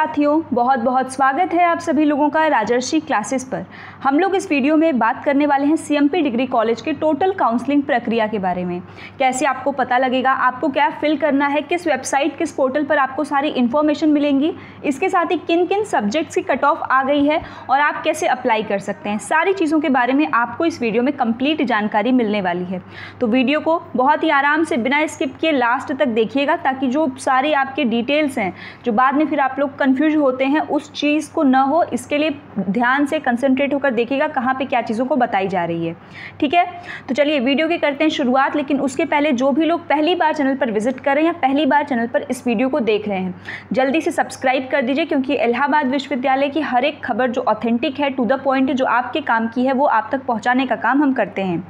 साथियों बहुत बहुत स्वागत है आप सभी लोगों का राजर्षि क्लासेस पर। हम लोग इस वीडियो में बात करने वाले हैं सीएमपी डिग्री कॉलेज के टोटल काउंसलिंग प्रक्रिया के बारे में। कैसे आपको पता लगेगा, आपको क्या फिल करना है, किस वेबसाइट, किस पोर्टल पर आपको सारी इन्फॉर्मेशन मिलेंगी, इसके साथ ही किन किन सब्जेक्ट्स की कट ऑफ़ आ गई है और आप कैसे अप्लाई कर सकते हैं, सारी चीज़ों के बारे में आपको इस वीडियो में कंप्लीट जानकारी मिलने वाली है। तो वीडियो को बहुत ही आराम से बिना स्किप किए लास्ट तक देखिएगा ताकि जो सारी आपके डिटेल्स हैं, जो बाद में फिर आप लोग कंफ्यूज होते हैं, उस चीज़ को न हो, इसके लिए ध्यान से कंसंट्रेट होकर देखिएगा कहाँ पे क्या चीज़ों को बताई जा रही है। ठीक है? तो चलिए, वीडियो की करते हैं शुरुआत, लेकिन उसके पहले जो भी लोग पहली बार चैनल पर विज़िट करें या पहली बार चैनल पर इस वीडियो को देख रहे हैं, जल्दी से सब्सक्राइब कर दीजिए, क्योंकि इलाहाबाद विश्वविद्यालय की हर एक खबर जो ऑथेंटिक है टू द पॉइंट जो आपके काम की है, वो आप तक पहुँचाने का काम हम करते हैं।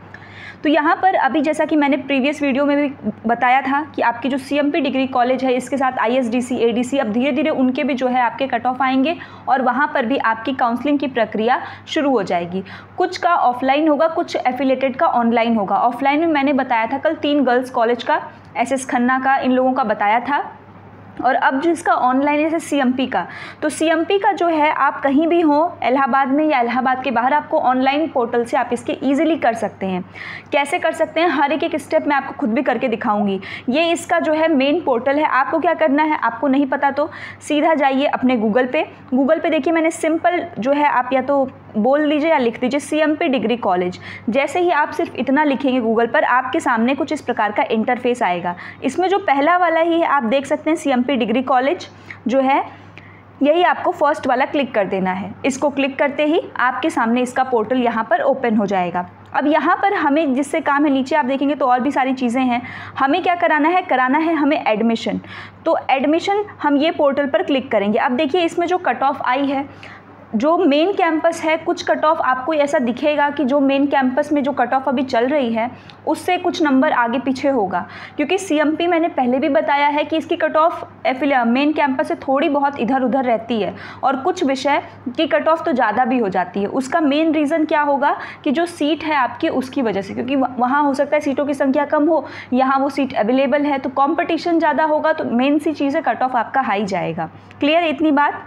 तो यहाँ पर अभी जैसा कि मैंने प्रीवियस वीडियो में भी बताया था कि आपकी जो सीएमपी डिग्री कॉलेज है, इसके साथ आईएसडीसी एडीसी अब धीरे धीरे उनके भी जो है आपके कट ऑफ़ आएँगे और वहाँ पर भी आपकी काउंसलिंग की प्रक्रिया शुरू हो जाएगी। कुछ का ऑफलाइन होगा, कुछ एफिलेटेड का ऑनलाइन होगा। ऑफलाइन में मैंने बताया था, कल तीन गर्ल्स कॉलेज का एस एस खन्ना का, इन लोगों का बताया था। और अब जिसका ऑनलाइन है सी का। तो सीएमपी का जो है, आप कहीं भी हो, इलाहाबाद में या इलाहाबाद के बाहर, आपको ऑनलाइन पोर्टल से आप इसके ईजिली कर सकते हैं। कैसे कर सकते हैं? हर एक एक स्टेप मैं आपको खुद भी करके दिखाऊँगी। ये इसका जो है मेन पोर्टल है। आपको क्या करना है? आपको नहीं पता तो सीधा जाइए अपने गूगल पे। गूगल पे देखिए, मैंने सिंपल जो है, आप या तो बोल दीजिए या लिख दीजिए सी एम डिग्री कॉलेज। जैसे ही आप सिर्फ़ इतना लिखेंगे गूगल पर, आपके सामने कुछ इस प्रकार का इंटरफेस आएगा। इसमें जो पहला वाला ही है, आप देख सकते हैं सी डिग्री कॉलेज जो है, यही आपको फ़र्स्ट वाला क्लिक कर देना है। इसको क्लिक करते ही आपके सामने इसका पोर्टल यहाँ पर ओपन हो जाएगा। अब यहाँ पर हमें जिससे काम है, नीचे आप देखेंगे तो और भी सारी चीज़ें हैं। हमें क्या कराना है? कराना है हमें एडमिशन तो एडमिशन हम ये पोर्टल पर क्लिक करेंगे। अब देखिए इसमें जो कट ऑफ़ आई है जो मेन कैंपस है, कुछ कट ऑफ़ आपको ऐसा दिखेगा कि जो मेन कैंपस में जो कट ऑफ़ अभी चल रही है, उससे कुछ नंबर आगे पीछे होगा। क्योंकि सीएमपी मैंने पहले भी बताया है कि इसकी कट ऑफ़ मेन कैंपस से थोड़ी बहुत इधर उधर रहती है और कुछ विषय की कट ऑफ़ तो ज़्यादा भी हो जाती है। उसका मेन रीज़न क्या होगा कि जो सीट है आपकी, उसकी वजह से। क्योंकि वहाँ हो सकता है सीटों की संख्या कम हो, यहाँ वो सीट अवेलेबल है तो कॉम्पटिशन ज़्यादा होगा तो मेन सी चीज़ कट ऑफ़ आपका हाई जाएगा। क्लियर इतनी बात?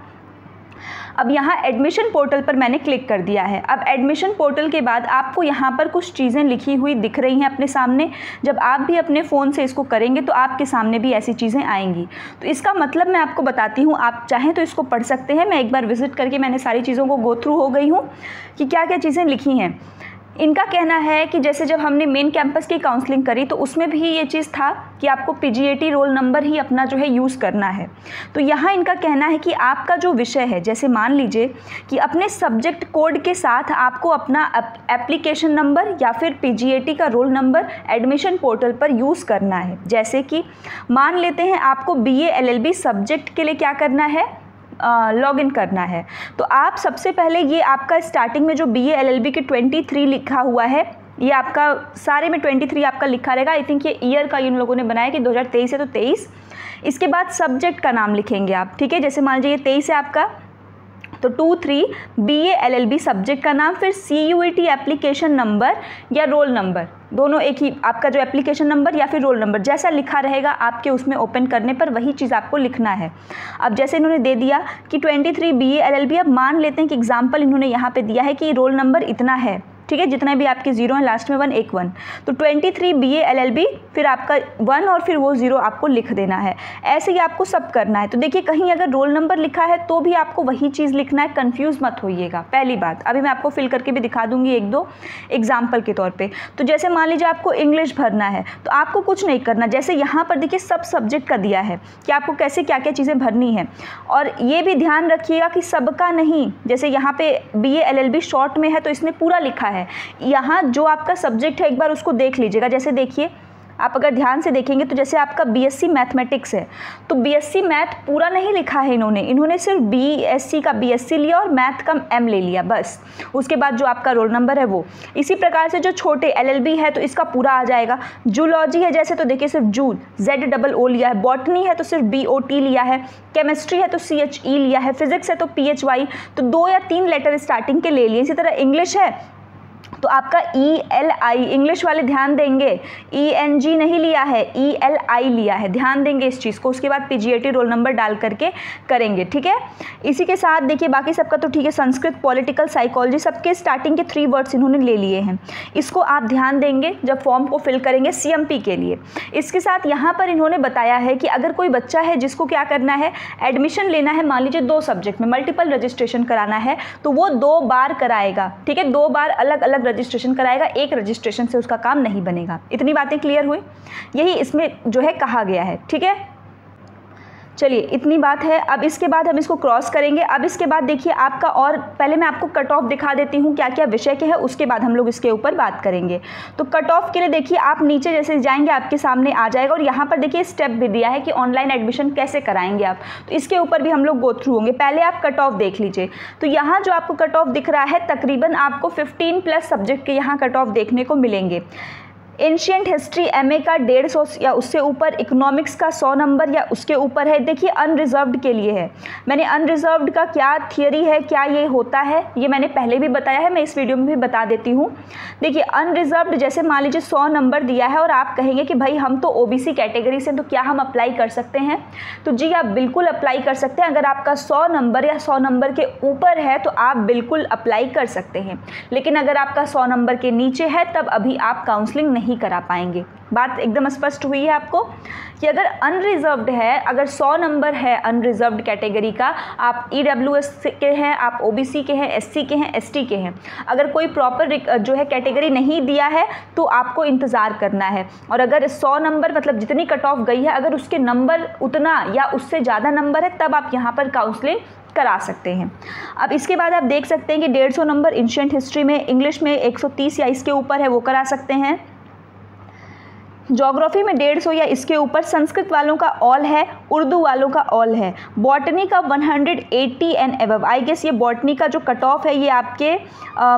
अब यहाँ एडमिशन पोर्टल पर मैंने क्लिक कर दिया है। अब एडमिशन पोर्टल के बाद आपको यहाँ पर कुछ चीज़ें लिखी हुई दिख रही हैं अपने सामने। जब आप भी अपने फ़ोन से इसको करेंगे तो आपके सामने भी ऐसी चीज़ें आएँगी। तो इसका मतलब मैं आपको बताती हूँ, आप चाहें तो इसको पढ़ सकते हैं। मैं एक बार विज़िट करके मैंने सारी चीज़ों को गो थ्रू हो गई हूँ कि क्या क्या चीज़ें लिखी हैं। इनका कहना है कि जैसे जब हमने मेन कैंपस की काउंसलिंग करी तो उसमें भी ये चीज़ था कि आपको पीजीएटी रोल नंबर ही अपना जो है यूज़ करना है। तो यहाँ इनका कहना है कि आपका जो विषय है, जैसे मान लीजिए कि अपने सब्जेक्ट कोड के साथ आपको अपना एप्लीकेशन नंबर या फिर पीजीएटी का रोल नंबर एडमिशन पोर्टल पर यूज़ करना है। जैसे कि मान लेते हैं आपको बी ए सब्जेक्ट के लिए क्या करना है? लॉग इन करना है। तो आप सबसे पहले ये आपका स्टार्टिंग में जो बी एल के ट्वेंटी लिखा हुआ है, ये आपका सारे में ट्वेंटी थ्री आपका लिखा रहेगा। आई थिंक ये ईयर का इन लोगों ने बनाया कि दो हज़ार तेईस है तो तेईस। इसके बाद सब्जेक्ट का नाम लिखेंगे आप, ठीक है? जैसे मान लीजिए तेईस है आपका तो two three B A L L B subject का नाम, फिर C U E T application number या रोल नंबर दोनों एक ही, आपका जो एप्लीकेशन नंबर या फिर रोल नंबर जैसा लिखा रहेगा आपके उसमें ओपन करने पर वही चीज़ आपको लिखना है। अब जैसे इन्होंने दे दिया कि twenty three B A L L B अब मान लेते हैं कि एग्ज़ाम्पल इन्होंने यहाँ पर दिया है कि रोल नंबर इतना है। ठीक है, जितना भी आपके ज़ीरो हैं लास्ट में वन एक वन तो twenty three B L L B फिर आपका वन और फिर वो ज़ीरो आपको लिख देना है। ऐसे ही आपको सब करना है। तो देखिए, कहीं अगर रोल नंबर लिखा है तो भी आपको वही चीज़ लिखना है। कन्फ्यूज़ मत होइएगा। पहली बात। अभी मैं आपको फिल करके भी दिखा दूँगी एक दो एग्ज़ाम्पल के तौर पर तो जैसे मान लीजिए आपको इंग्लिश भरना है तो आपको कुछ नहीं करना। जैसे यहाँ पर देखिए, सब सब्जेक्ट का दिया है कि आपको कैसे क्या क्या चीज़ें भरनी है। और ये भी ध्यान रखिएगा कि सबका नहीं। जैसे यहाँ पे B L L B short में है तो इसने पूरा लिखा है। यहाँ जो आपका सब्जेक्ट है, एक बार उसको देख लीजिएगा। जैसे देखिए, आप अगर ध्यान से देखेंगे तो जैसे आपका बीएससी मैथमेटिक्स है तो बीएससी मैथ पूरा नहीं लिखा है इन्होंने। इन्होंने सिर्फ़ बीएससी का बीएससी लिया और मैथ का एम ले लिया, बस। उसके बाद जो आपका रोल नंबर है वो। इसी प्रकार से जो छोटे एलएलबी है तो इसका पूरा आ जाएगा। जूलॉजी है, जैसे तो देखिए, सिर्फ़ जू जेड डबल ओ लिया है। बॉटनी है तो सिर्फ़ बी ओ टी लिया है। केमिस्ट्री है तो सी एच ई लिया है। फिजिक्स है तो पी एच वाई तो दो या तीन लेटर स्टार्टिंग के ले लिए। इसी तरह इंग्लिश है तो आपका ई एल आई इंग्लिश वाले ध्यान देंगे। ई एन जी नहीं लिया है ई एल आई लिया है। ध्यान देंगे इस चीज़ को। उसके बाद P G A T roll number डाल करके करेंगे, ठीक है? इसी के साथ देखिए, बाकी सबका तो ठीक है, संस्कृत, पॉलिटिकल साइकोलॉजी सबके स्टार्टिंग के थ्री वर्ड्स इन्होंने ले लिए हैं। इसको आप ध्यान देंगे, जब फॉर्म को फिल करेंगे सीएमपी के लिए। इसके साथ यहाँ पर इन्होंने बताया है कि अगर कोई बच्चा है जिसको क्या करना है एडमिशन लेना है, मान लीजिए दो सब्जेक्ट में मल्टीपल रजिस्ट्रेशन कराना है तो वो दो बार कराएगा, ठीक है? दो बार अलग अलग रजिस्ट्रेशन कराएगा, एक रजिस्ट्रेशन से उसका काम नहीं बनेगा। इतनी बातें क्लियर हुई? यही इसमें जो है कहा गया है, ठीक है? चलिए, इतनी बात है। अब इसके बाद हम इसको क्रॉस करेंगे। अब इसके बाद देखिए, आपका और पहले मैं आपको कट ऑफ़ दिखा देती हूँ क्या क्या विषय के है, उसके बाद हम लोग इसके ऊपर बात करेंगे। तो कट ऑफ़ के लिए देखिए, आप नीचे जैसे जाएँगे, आपके सामने आ जाएगा और यहाँ पर देखिए स्टेप भी दिया है कि ऑनलाइन एडमिशन कैसे कराएँगे आप। तो इसके ऊपर भी हम लोग गो थ्रू होंगे। पहले आप कट ऑफ़ देख लीजिए। तो यहाँ जो आपको कट ऑफ़ दिख रहा है, तकरीबन आपको फिफ्टीन प्लस सब्जेक्ट के यहाँ कट ऑफ़ देखने को मिलेंगे। एंशियंट हिस्ट्री एमए का डेढ़ सौ या उससे ऊपर इकोनॉमिक्स का सौ नंबर या उसके ऊपर है, देखिए अनरिजर्व्ड के लिए है। मैंने अनरिजर्व्ड का क्या थियोरी है, क्या ये होता है, ये मैंने पहले भी बताया है, मैं इस वीडियो में भी बता देती हूँ। देखिए अनरिजर्व्ड जैसे मान लीजिए सौ नंबर दिया है और आप कहेंगे कि भाई, हम तो ओबीसी कैटेगरी से तो क्या हम अप्लाई कर सकते हैं? तो जी, आप बिल्कुल अप्लाई कर सकते हैं। अगर आपका सौ नंबर या सौ नंबर के ऊपर है तो आप बिल्कुल अप्लाई कर सकते हैं। लेकिन अगर आपका सौ नंबर के नीचे है, तब अभी आप काउंसलिंग नहीं नहीं करा पाएँगे। बात एकदम स्पष्ट हुई है आपको कि अगर अनरिजर्व्ड है, अगर 100 नंबर है अनरिजर्व्ड कैटेगरी का, आप ई डब्ल्यू एस के हैं, आप ओ बी सी के हैं एस सी के हैं एस टी के हैं। अगर कोई प्रॉपर जो है कैटेगरी नहीं दिया है तो आपको इंतज़ार करना है। और अगर 100 नंबर मतलब जितनी कट ऑफ़ गई है, अगर उसके नंबर उतना या उससे ज़्यादा नंबर है, तब आप यहाँ पर काउंसलिंग करा सकते हैं। अब इसके बाद आप देख सकते हैं कि डेढ़ सौ नंबर इंशियंट हिस्ट्री में इंग्लिश में 130 या इसके ऊपर है, वो करा सकते हैं। जोग्राफी में डेढ़ सौ या इसके ऊपर संस्कृत वालों का ऑल है, उर्दू वालों का ऑल है। बॉटनी का 180 एंड एवब आई गेस ये बॉटनी का जो कट ऑफ़ है, ये आपके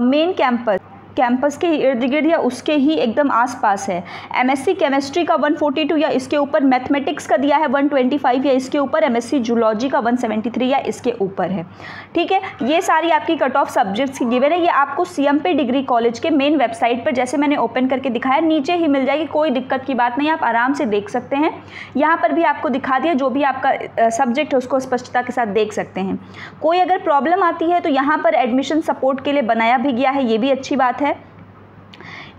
मेन कैंपस कैंपस के इर्द गिर्द या उसके ही एकदम आसपास है। एमएससी केमिस्ट्री का 142 या इसके ऊपर मैथमेटिक्स का दिया है 125 या इसके ऊपर एमएससी जूलॉजी का 173 या इसके ऊपर है। ठीक है? ये सारी आपकी कट ऑफ़ सब्जेक्ट्स की गिवन है। ये आपको सीएमपी डिग्री कॉलेज के मेन वेबसाइट पर जैसे मैंने ओपन करके दिखाया, नीचे ही मिल जाएगी, कोई दिक्कत की बात नहीं, आप आराम से देख सकते हैं। यहाँ पर भी आपको दिखा दिया, जो भी आपका सब्जेक्ट है, उसको स्पष्टता के साथ देख सकते हैं। कोई अगर प्रॉब्लम आती है तो यहाँ पर एडमिशन सपोर्ट के लिए बनाया भी गया है, ये भी अच्छी बात है।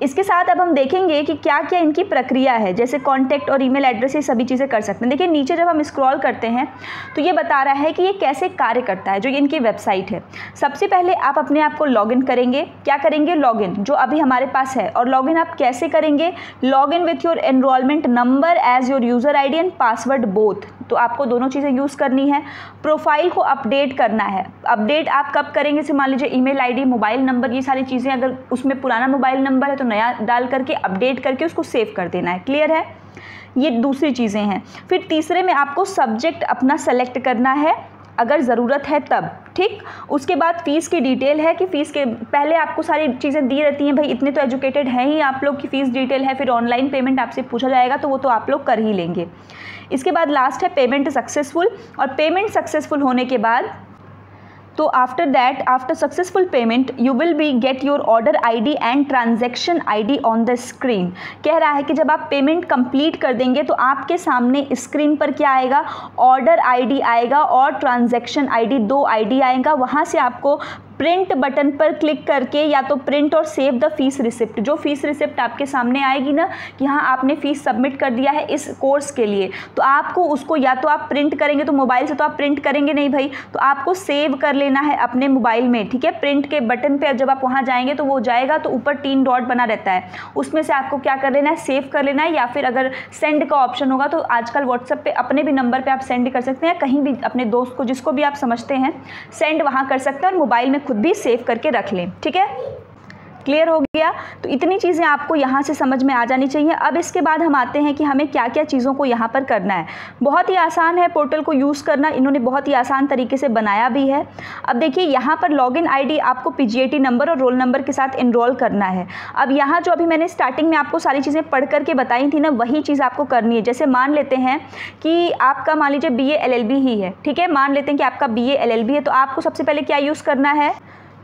इसके साथ अब हम देखेंगे कि क्या क्या इनकी प्रक्रिया है, जैसे कॉन्टैक्ट और ईमेल एड्रेस ये सभी चीज़ें कर सकते हैं। देखिए, नीचे जब हम स्क्रॉल करते हैं तो ये बता रहा है कि ये कैसे कार्य करता है, जो ये इनकी वेबसाइट है। सबसे पहले आप अपने आप को लॉगिन करेंगे। क्या करेंगे? लॉगिन जो अभी हमारे पास है। और लॉगिन आप कैसे करेंगे? Login with your enrolment number as your user ID and password both तो आपको दोनों चीज़ें यूज़ करनी है। प्रोफ़ाइल को अपडेट करना है। अपडेट आप कब करेंगे? जैसे मान लीजिए ईमेल आईडी मोबाइल नंबर ये सारी चीज़ें अगर उसमें पुराना मोबाइल नंबर है तो नया डाल करके अपडेट करके उसको सेव कर देना है। क्लियर है? ये दूसरी चीज़ें हैं। फिर तीसरे में आपको सब्जेक्ट अपना सेलेक्ट करना है। अगर ज़रूरत है तब, ठीक? उसके बाद फ़ीस की डिटेल है कि फ़ीस के, पहले आपको सारी चीज़ें दी रहती हैं। भाई, इतने तो एजुकेटेड हैं ही आप लोग की फ़ीस डिटेल है, फिर ऑनलाइन पेमेंट आपसे पूछा जाएगा तो वो तो आप लोग कर ही लेंगे। इसके बाद लास्ट है पेमेंट सक्सेसफुल और पेमेंट सक्सेसफुल होने के बाद तो after that after successful payment you will be get your order ID and transaction ID on the screen कह रहा है कि जब आप पेमेंट कंप्लीट कर देंगे तो आपके सामने स्क्रीन पर क्या आएगा? ऑर्डर आईडी आएगा और ट्रांजैक्शन आईडी दो आईडी आएगा। वहाँ से आपको प्रिंट बटन पर क्लिक करके या तो प्रिंट और सेव द फ़ीस रिसिप्ट, जो फ़ीस रिसिप्ट आपके सामने आएगी ना, कि हाँ आपने फ़ीस सबमिट कर दिया है इस कोर्स के लिए तो आपको उसको या तो आप प्रिंट करेंगे तो मोबाइल से तो आप प्रिंट करेंगे नहीं भाई तो आपको सेव कर लेना है अपने मोबाइल में, ठीक है? प्रिंट के बटन पर जब आप वहाँ जाएँगे तो वो जाएगा तो ऊपर तीन डॉट बना रहता है, उसमें से आपको क्या कर लेना है, सेव कर लेना है, या फिर अगर सेंड का ऑप्शन होगा तो आजकल व्हाट्सएप पे अपने भी नंबर पे आप सेंड कर सकते हैं, कहीं भी अपने दोस्त को जिसको भी आप समझते हैं, सेंड वहाँ कर सकते हैं और मोबाइल में खुद भी सेव करके रख लें ठीक है? क्लियर हो गया। तो इतनी चीज़ें आपको यहाँ से समझ में आ जानी चाहिए। अब इसके बाद हम आते हैं कि हमें क्या क्या चीज़ों को यहाँ पर करना है। बहुत ही आसान है पोर्टल को यूज़ करना। इन्होंने बहुत ही आसान तरीके से बनाया भी है। अब देखिए, यहाँ पर लॉगिन आईडी आपको पी नंबर और रोल नंबर के साथ इनरोल करना है। अब यहाँ जो अभी मैंने स्टार्टिंग में आपको सारी चीज़ें पढ़ करके बताई थी ना, वही चीज़ आपको करनी है। जैसे मान लेते हैं कि आपका मान लीजिए बी ए ही है। ठीक है? मान लेते हैं कि आपका बी ए है। तो आपको सबसे पहले क्या यूज़ करना है?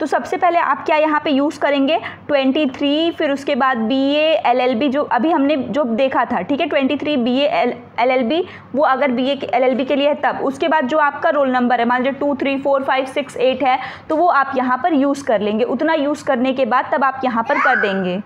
तो सबसे पहले आप क्या यहाँ पे यूज़ करेंगे? ट्वेंटी थ्री फिर उसके बाद बी एल एल बी जो अभी हमने जो देखा था, ठीक है? Twenty three B L L B वो अगर बी एल एल बी के लिए है तब। उसके बाद जो आपका रोल नंबर है, मान लीजिए two three four five six eight है तो वो आप यहाँ पर यूज़ कर लेंगे। उतना यूज़ करने के बाद तब आप यहाँ पर कर देंगे।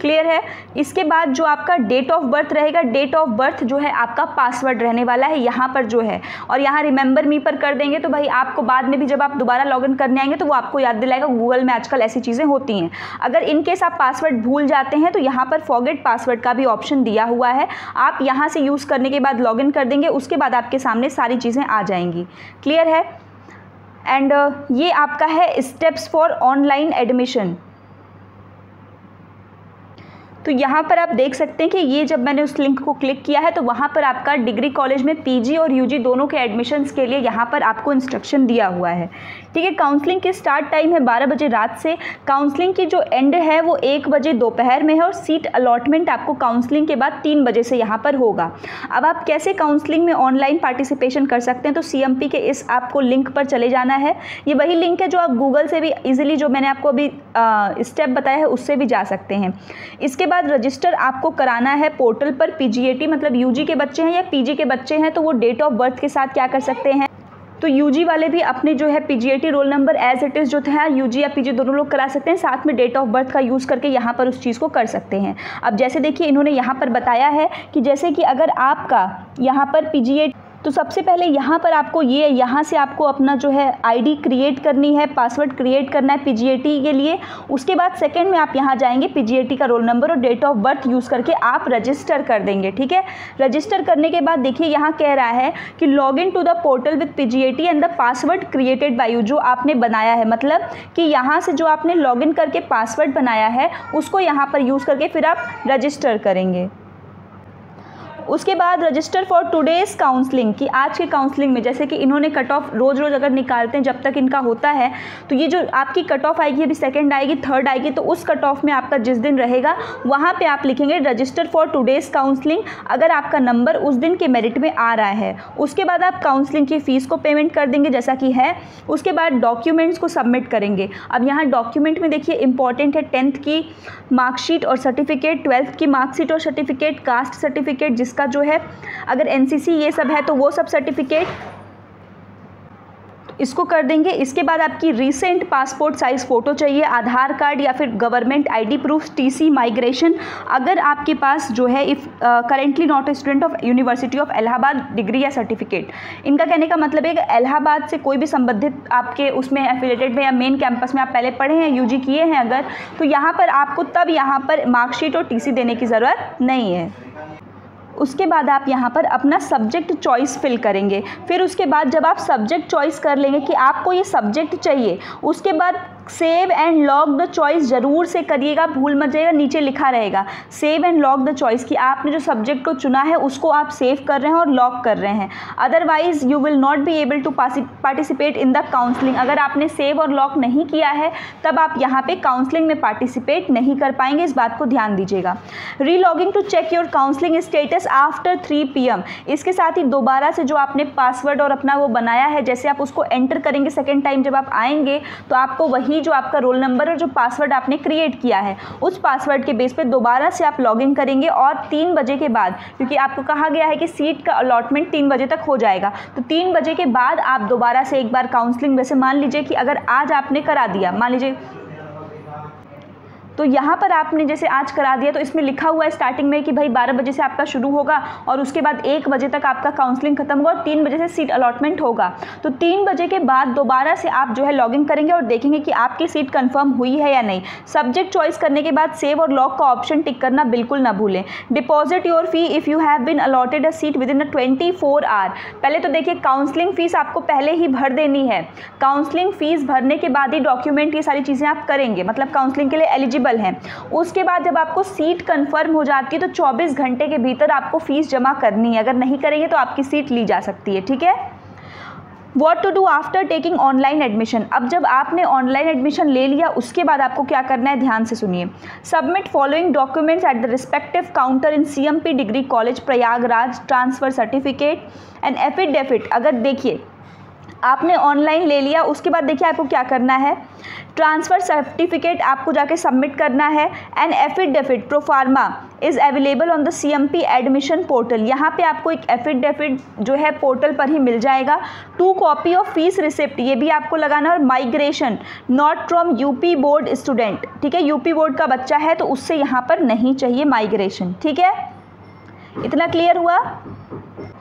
क्लियर है? इसके बाद जो आपका डेट ऑफ़ बर्थ रहेगा डेट ऑफ़ बर्थ जो है आपका पासवर्ड रहने वाला है, यहाँ पर जो है। और यहाँ रिमेंबर मी पर कर देंगे तो भाई आपको बाद में भी जब आप दोबारा लॉगिन करने आएँगे तो वो आपको याद दिलाएगा गूगल में आजकल ऐसी चीज़ें होती हैं। अगर इनकेस आप पासवर्ड भूल जाते हैं तो यहाँ पर फॉगेट पासवर्ड का भी ऑप्शन दिया हुआ है। आप यहाँ से यूज़ करने के बाद लॉगिन कर देंगे, उसके बाद आपके सामने सारी चीज़ें आ जाएँगी। क्लियर है? एंड ये आपका है स्टेप्स फॉर ऑनलाइन एडमिशन तो यहाँ पर आप देख सकते हैं कि ये जब मैंने उस लिंक को क्लिक किया है तो वहाँ पर आपका डिग्री कॉलेज में पीजी और यूजी दोनों के एडमिशन्स के लिए यहाँ पर आपको इंस्ट्रक्शन दिया हुआ है। ठीक है काउंसलिंग की स्टार्ट टाइम है बारह बजे रात से। काउंसलिंग की जो एंड है, वो एक बजे दोपहर में है और सीट अलॉटमेंट आपको काउंसलिंग के बाद तीन बजे से यहाँ पर होगा। अब आप कैसे काउंसलिंग में ऑनलाइन पार्टिसिपेशन कर सकते हैं तो सीएमपी के इस आपको लिंक पर चले जाना है। ये वही लिंक है जो आप गूगल से भी ईजिली जो मैंने आपको अभी स्टेप बताया है, उससे भी जा सकते हैं। इसके बाद रजिस्टर आपको कराना है पोर्टल पर पीजीएटी मतलब यूजी के बच्चे हैं या पीजी के बच्चे हैं तो वो डेट ऑफ़ बर्थ के साथ क्या कर सकते हैं? तो यूजी वाले भी अपने जो है PGAT roll number as it is जो था यूजी या पीजी दोनों लोग करा सकते हैं, साथ में डेट ऑफ़ बर्थ का यूज़ करके यहाँ पर उस चीज़ को कर सकते हैं। अब जैसे देखिए, इन्होंने यहाँ पर बताया है कि जैसे कि अगर आपका यहाँ पर पीजीएटी तो सबसे पहले यहाँ पर आपको ये यहाँ से आपको अपना जो है आईडी क्रिएट करनी है पासवर्ड क्रिएट करना है पीजीएटी के लिए। उसके बाद सेकंड में आप यहाँ जाएँगे पीजीएटी का रोल नंबर और डेट ऑफ़ बर्थ यूज़ करके आप रजिस्टर कर देंगे, ठीक है? रजिस्टर करने के बाद देखिए यहाँ कह रहा है कि log in to the portal with P and the password created by you जो आपने बनाया है। मतलब कि यहाँ से जो आपने लॉग करके पासवर्ड बनाया है, उसको यहाँ पर यूज़ करके फिर आप रजिस्टर करेंगे। उसके बाद रजिस्टर फॉर टुडेज़ काउंसलिंग कि, आज के काउंसलिंग में, जैसे कि इन्होंने कट ऑफ़ रोज़ रोज़ अगर निकालते हैं, जब तक इनका होता है तो ये जो आपकी कट ऑफ़ आएगी, अभी सेकेंड आएगी थर्ड आएगी तो उस कट ऑफ़ में आपका जिस दिन रहेगा, वहाँ पर आप लिखेंगे रजिस्टर फॉर टुडेज़ काउंसलिंग अगर आपका नंबर उस दिन के मेरिट में आ रहा है, उसके बाद आप काउंसलिंग की फ़ीस को पेमेंट कर देंगे, जैसा कि है, उसके बाद डॉक्यूमेंट्स को सबमिट करेंगे। अब यहाँ डॉक्यूमेंट में देखिए इंपॉर्टेंट है टेंथ की मार्कशीट और सर्टिफिकेट ट्वेल्थ की मार्कशीट और सर्टिफिकेट कास्ट सर्टिफिकेट जिस इसका जो है, अगर एनसीसी ये सब है तो वो सब सर्टिफिकेट इसको कर देंगे। इसके बाद आपकी रिसेंट पासपोर्ट साइज़ फ़ोटो चाहिए, आधार कार्ड या फिर government ID proof TC migration अगर आपके पास जो है if currently not student of university of Allahabad degree या सर्टिफिकेट इनका कहने का मतलब है कि इलाहाबाद से कोई भी संबंधित आपके उसमें एफिलेटेड में या मेन कैंपस में आप पहले पढ़े हैं यूजी किए हैं अगर तो यहाँ पर आपको तब यहाँ पर मार्कशीट और टीसी देने की ज़रूरत नहीं है। उसके बाद आप यहाँ पर अपना सब्जेक्ट चॉइस फिल करेंगे। फिर उसके बाद जब आप सब्जेक्ट चॉइस कर लेंगे कि आपको ये सब्जेक्ट चाहिए, उसके बाद save and lock the choice ज़रूर से करिएगा, भूल मत जाइएगा, नीचे लिखा रहेगा। Save and lock the choice कि आपने जो सब्जेक्ट को चुना है, उसको आप सेव कर रहे हैं और लॉक कर रहे हैं। Otherwise you will not be able to participate in the counselling अगर आपने सेव और लॉक नहीं किया है, तब आप यहाँ पे काउंसलिंग में पार्टिसिपेट नहीं कर पाएँगे। इस बात को ध्यान दीजिएगा। Relogging to check your counselling status after three P इसके साथ ही दोबारा से जो आपने पासवर्ड और अपना वो बनाया है, जैसे आप उसको एंटर करेंगे सेकेंड टाइम जब आप आएँगे तो आपको वही ही जो आपका रोल नंबर और जो पासवर्ड आपने क्रिएट किया है, उस पासवर्ड के बेस पे दोबारा से आप लॉगिन करेंगे और तीन बजे के बाद, क्योंकि आपको कहा गया है कि सीट का अलॉटमेंट तीन बजे तक हो जाएगा तो तीन बजे के बाद आप दोबारा से एक बार काउंसलिंग वैसे मान लीजिए कि अगर आज आपने करा दिया, मान लीजिए तो यहाँ पर आपने जैसे आज करा दिया तो इसमें लिखा हुआ है स्टार्टिंग में कि भाई बारह बजे से आपका शुरू होगा और उसके बाद एक बजे तक आपका काउंसलिंग खत्म होगा और तीन बजे से सीट अलॉटमेंट होगा। तो तीन बजे के बाद दोबारा से आप जो है लॉगिन करेंगे और देखेंगे कि आपकी सीट कन्फर्म हुई है या नहीं। सब्जेक्ट चॉइस करने के बाद सेव और लॉक का ऑप्शन टिक करना बिल्कुल ना भूलें। Deposit your fee if you have been allotted a seat within a twenty four hour पहले तो देखिए काउंसलिंग फ़ीस आपको पहले ही भर देनी है। काउंसलिंग फ़ीस भरने के बाद ही डॉक्यूमेंट ये सारी चीज़ें आप करेंगे। मतलब काउंसलिंग के लिए एलिजिबल एलिजिबल हैं। उसके बाद जब आपको सीट कंफर्म हो जाती है तो 24 घंटे के भीतर आपको फ़ीस जमा करनी है। अगर नहीं करेंगे तो आपकी सीट ली जा सकती है, ठीक है? What to do after taking online admission अब जब आपने ऑनलाइन एडमिशन ले लिया, उसके बाद आपको क्या करना है? ध्यान से सुनिए। Submit following documents at the respective counter in C M P degree college Prayagraj transfer certificate and affidavit अगर देखिए आपने ऑनलाइन ले लिया, उसके बाद देखिए आपको क्या करना है? ट्रांसफ़र सर्टिफिकेट आपको जाके सबमिट करना है and affidavit proforma is available on the C M P admission portal यहाँ पे आपको एक एफिडेविट जो है पोर्टल पर ही मिल जाएगा। Two copy of fees receipt ये भी आपको लगाना और migration not from UP board student ठीक है? यूपी बोर्ड का बच्चा है तो उससे यहाँ पर नहीं चाहिए माइग्रेशन ठीक है? इतना क्लियर हुआ?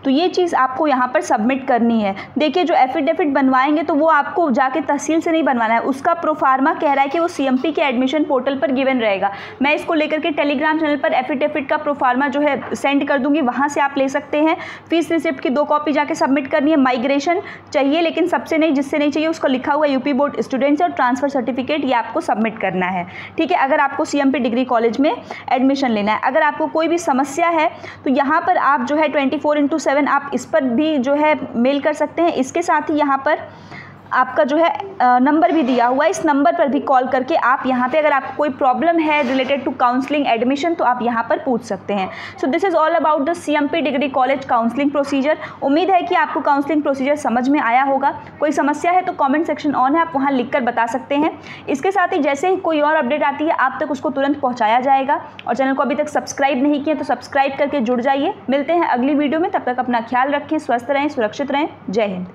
तो ये चीज़ आपको यहाँ पर सबमिट करनी है। देखिए, जो एफिडेविट बनवाएँगे तो वो आपको जाके तहसील से नहीं बनवाना है। उसका प्रोफार्मा कह रहा है कि वो सीएमपी के एडमिशन पोर्टल पर गिवन रहेगा। मैं इसको लेकर के टेलीग्राम चैनल पर एफिडेविट का प्रोफार्मा जो है सेंड कर दूँगी। वहाँ से आप ले सकते हैं। फ़ीस रिसिप्ट की दो कॉपी जाके सबमिट करनी है। माइग्रेशन चाहिए, लेकिन सबसे नहीं, जिससे नहीं चाहिए, उसको लिखा हुआ यूपी बोर्ड स्टूडेंट्स और ट्रांसफ़र सर्टिफिकेट ये आपको सबमिट करना है। ठीक है, अगर आपको सीएमपी डिग्री कॉलेज में एडमिशन लेना है। अगर आपको कोई भी समस्या है तो यहाँ पर आप जो है ट्वेंटी फोर इंटू सेवन आप इस पर भी जो है मेल कर सकते हैं। इसके साथ ही यहाँ पर आपका जो है नंबर भी दिया हुआ है। इस नंबर पर भी कॉल करके आप यहाँ पे अगर आपको कोई प्रॉब्लम है रिलेटेड टू काउंसलिंग, एडमिशन तो आप यहाँ पर पूछ सकते हैं। So this is all about the CMP degree college counselling procedure उम्मीद है कि आपको काउंसलिंग प्रोसीजर समझ में आया होगा। कोई समस्या है तो कॉमेंट सेक्शन ऑन है, आप वहाँ लिख कर बता सकते हैं। इसके साथ ही जैसे ही कोई और अपडेट आती है, आप तक उसको तुरंत पहुँचाया जाएगा। और चैनल को अभी तक सब्सक्राइब नहीं किया तो सब्सक्राइब करके जुड़ जाइए। मिलते हैं अगली वीडियो में। तब तक अपना ख्याल रखें, स्वस्थ रहें, सुरक्षित रहें। जय हिंद।